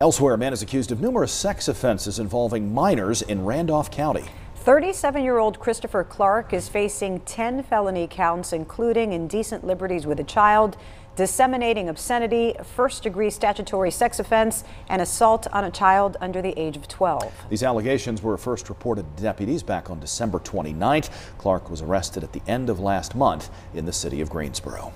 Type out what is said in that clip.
Elsewhere, a man is accused of numerous sex offenses involving minors in Randolph County. 37 year old Christopher Clark is facing 10 felony counts, including indecent liberties with a child, disseminating obscenity, first degree statutory sex offense, and assault on a child under the age of 12. These allegations were first reported to deputies back on December 29th. Clark was arrested at the end of last month in the city of Greensboro.